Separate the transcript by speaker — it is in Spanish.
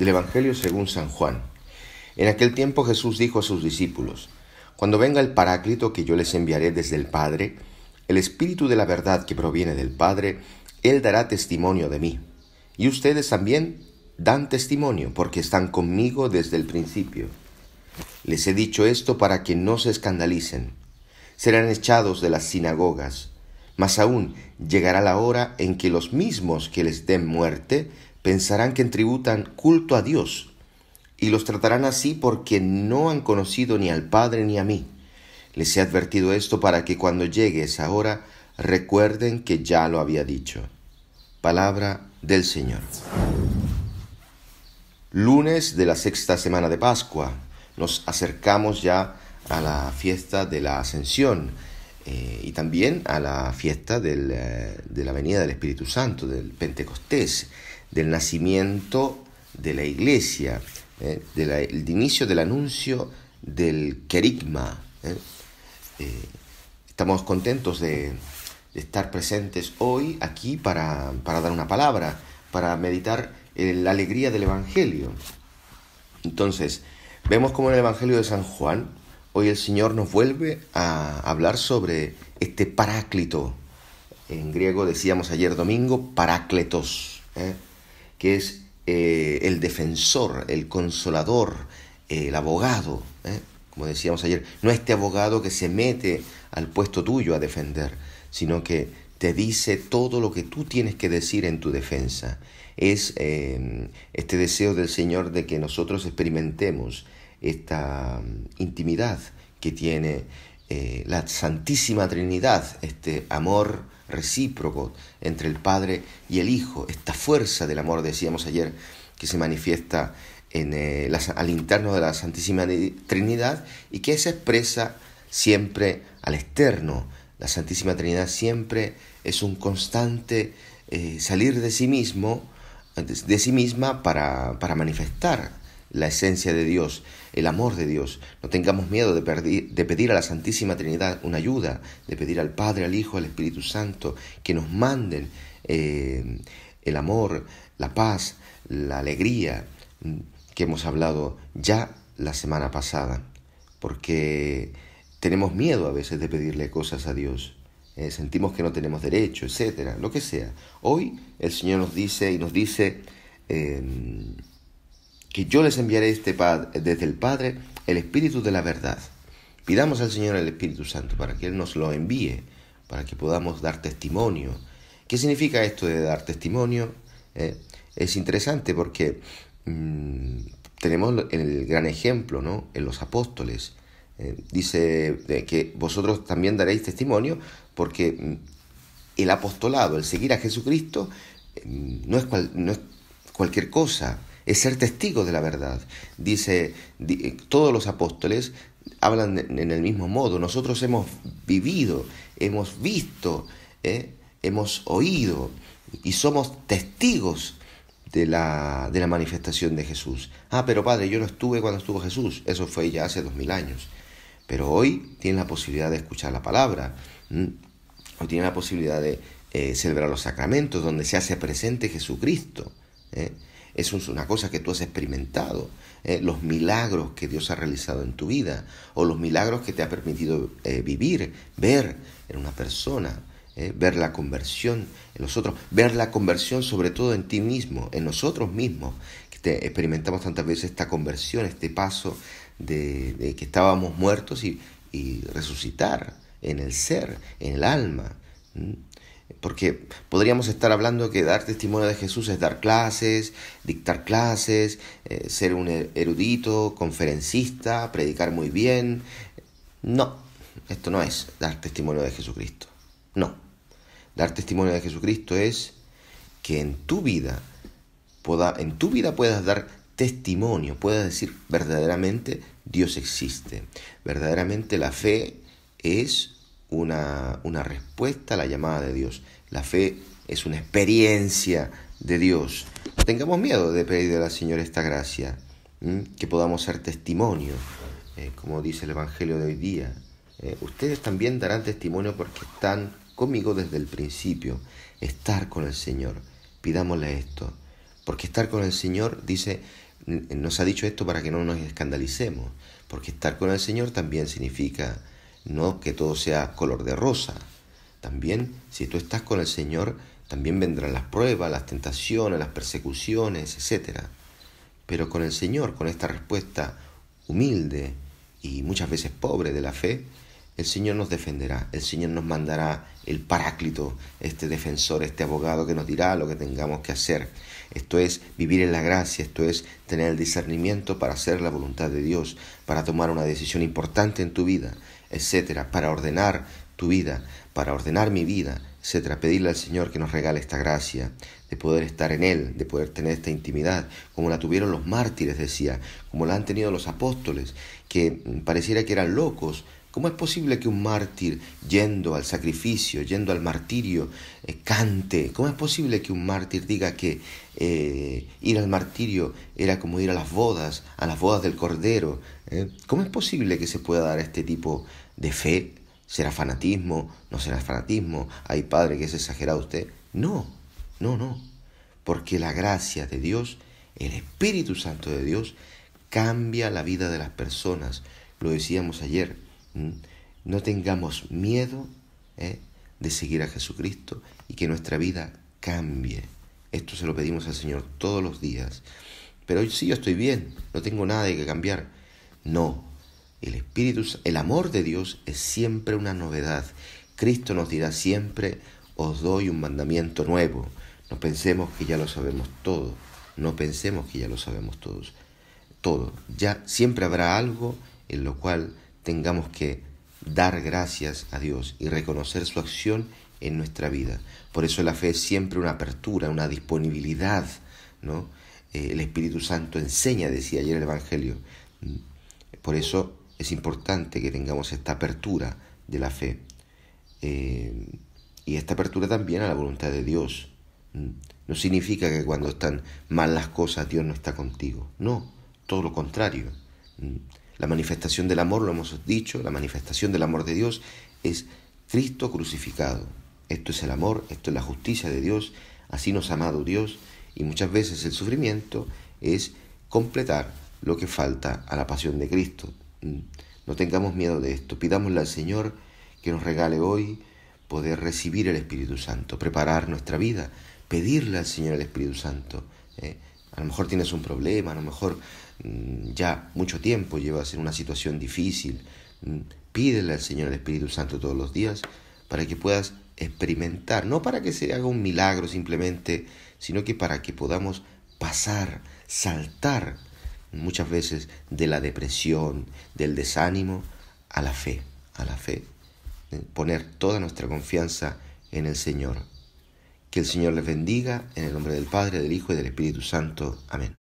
Speaker 1: Del Evangelio según San Juan. En aquel tiempo Jesús dijo a sus discípulos, Cuando venga el Paráclito que yo les enviaré desde el Padre, el Espíritu de la verdad que proviene del Padre, Él dará testimonio de mí. Y ustedes también dan testimonio porque están conmigo desde el principio. Les he dicho esto para que no se escandalicen. Serán echados de las sinagogas. Mas aún llegará la hora en que los mismos que les den muerte pensarán que tributan culto a Dios, y los tratarán así porque no han conocido ni al Padre ni a mí. Les he advertido esto para que cuando llegue esa hora recuerden que ya lo había dicho. Palabra del Señor. Lunes de la sexta semana de Pascua. Nos acercamos ya a la fiesta de la Ascensión eh, y también a la fiesta eh, de la venida del Espíritu Santo, del Pentecostés del nacimiento de la iglesia, eh, del inicio del anuncio del querigma. Eh. Eh, estamos contentos de, estar presentes hoy aquí para, dar una palabra, para meditar en la alegría del Evangelio. Entonces, vemos como en el Evangelio de San Juan, hoy el Señor nos vuelve a hablar sobre este paráclito. En griego decíamos ayer domingo, parácletos que es eh, el defensor, el consolador, el abogado, ¿eh? como decíamos ayer, no este abogado que se mete al puesto tuyo a defender, sino que te dice todo lo que tú tienes que decir en tu defensa. Es em, este deseo del Señor de que nosotros experimentemos esta mm, intimidad que tiene eh, la Santísima Trinidad, este amor recíproco entre el Padre y el Hijo, esta fuerza del amor, decíamos ayer, que se manifiesta en, eh, al interno de la Santísima Trinidad y que se expresa siempre al externo. La Santísima Trinidad siempre es un constante eh, salir de sí mismo, de sí misma para, para manifestar la esencia de Dios, el amor de Dios. No tengamos miedo de, pedir a la Santísima Trinidad una ayuda, de pedir al Padre, al Hijo, al Espíritu Santo que nos manden eh, el amor, la paz, la alegría mm, que hemos hablado ya la semana pasada, porque tenemos miedo a veces de pedirle cosas a Dios. Eh, sentimos que no tenemos derecho, etcétera, lo que sea. Hoy el Señor nos dice y nos dice em, que yo les enviaré este desde el Padre el Espíritu de la verdad. Pidamos al Señor el Espíritu Santo para que Él nos lo envíe, para que podamos dar testimonio. ¿Qué significa esto de dar testimonio? Eh, es interesante porque mm, tenemos el gran ejemplo ¿no? en los apóstoles. Eh, dice que vosotros también daréis testimonio porque mm, el apostolado, el seguir a Jesucristo, mm, no es, no es cualquier cosa es ser testigo de la verdad. Dice, todos los apóstoles hablan en el mismo modo. Nosotros hemos vivido, hemos visto, ¿eh? hemos oído y somos testigos de la, manifestación de Jesús. Ah, pero Padre, yo no estuve cuando estuvo Jesús. Eso fue ya hace dos mil años. Pero hoy tienen la posibilidad de escuchar la palabra. Hoy tienen la posibilidad de eh, celebrar los sacramentos donde se hace presente Jesucristo. ¿eh? Es una cosa que tú has experimentado. Eh, los milagros que Dios ha realizado en tu vida o los milagros que te ha permitido eh, vivir, ver en una persona, eh, ver la conversión en nosotros, ver la conversión sobre todo en ti mismo, en nosotros mismos, que te experimentamos tantas veces esta conversión, este paso de, que estábamos muertos y, resucitar en el ser, en el alma. Porque podríamos estar hablando que dar testimonio de Jesús es dar clases, dictar clases, eh, ser un erudito, conferencista, predicar muy bien. No, esto no es dar testimonio de Jesucristo. No. Dar testimonio de Jesucristo es que en tu vida, en tu vida puedas dar testimonio, puedas decir verdaderamente Dios existe. Verdaderamente la fe es una, una respuesta a la llamada de Dios. La fe es una experiencia de Dios. No tengamos miedo de pedir al Señor esta gracia, que podamos ser testimonio, eh, como dice el Evangelio de hoy día. Eh, ustedes también darán testimonio porque están conmigo desde el principio, estar con el Señor. Pidámosle esto, porque estar con el Señor, dice, nos ha dicho esto para que no nos escandalicemos, porque estar con el Señor también significa no que todo sea color de rosa. También, si tú estás con el Señor, también vendrán las pruebas, las tentaciones, las persecuciones, etc. Pero con el Señor, con esta respuesta humilde y muchas veces pobre de la fe, el Señor nos defenderá, el Señor nos mandará el paráclito, este defensor, este abogado que nos dirá lo que tengamos que hacer. Esto es vivir en la gracia, esto es tener el discernimiento para hacer la voluntad de Dios, para tomar una decisión importante en tu vida, etcétera, para ordenar tu vida, para ordenar mi vida, etcétera. Pedirle al Señor que nos regale esta gracia de poder estar en Él, de poder tener esta intimidad, como la tuvieron los mártires, decía, como la han tenido los apóstoles, que pareciera que eran locos, ¿Cómo es posible que un mártir yendo al sacrificio, yendo al martirio, eh, cante? ¿Cómo es posible que un mártir diga que eh, ir al martirio era como ir a las bodas, a las bodas del Cordero? Eh? ¿Cómo es posible que se pueda dar este tipo de fe? ¿Será fanatismo? ¿No será fanatismo? ¿Hay padre que es exagerado usted? No, no, no. Porque la gracia de Dios, el Espíritu Santo de Dios, cambia la vida de las personas. Lo decíamos ayer no tengamos miedo ¿eh? de seguir a Jesucristo y que nuestra vida cambie. Esto se lo pedimos al Señor todos los días. Pero hoy sí yo estoy bien, no tengo nada que cambiar. No, el Espíritu, el amor de Dios es siempre una novedad. Cristo nos dirá siempre, os doy un mandamiento nuevo. No pensemos que ya lo sabemos todo. No pensemos que ya lo sabemos todos. Todo. Ya siempre habrá algo en lo cual tengamos que dar gracias a Dios y reconocer su acción en nuestra vida. Por eso la fe es siempre una apertura, una disponibilidad, ¿no? Eh, el Espíritu Santo enseña, decía ayer el Evangelio. Por eso es importante que tengamos esta apertura de la fe. Eh, y esta apertura también a la voluntad de Dios. No significa que cuando están mal las cosas Dios no está contigo. No, todo lo contrario. La manifestación del amor, lo hemos dicho, la manifestación del amor de Dios es Cristo crucificado. Esto es el amor, esto es la justicia de Dios, así nos ha amado Dios y muchas veces el sufrimiento es completar lo que falta a la pasión de Cristo. No tengamos miedo de esto, pidámosle al Señor que nos regale hoy poder recibir el Espíritu Santo, preparar nuestra vida, pedirle al Señor el Espíritu Santo. ¿eh? A lo mejor tienes un problema, a lo mejor mm, ya mucho tiempo llevas en una situación difícil. Mm, pídele al Señor el Espíritu Santo todos los días para que puedas experimentar, no para que se haga un milagro simplemente, sino que para que podamos pasar, saltar muchas veces de la depresión, del desánimo, a la fe, a la fe. Eh, poner toda nuestra confianza en el Señor. Que el Señor les bendiga en el nombre del Padre, del Hijo y del Espíritu Santo. Amén.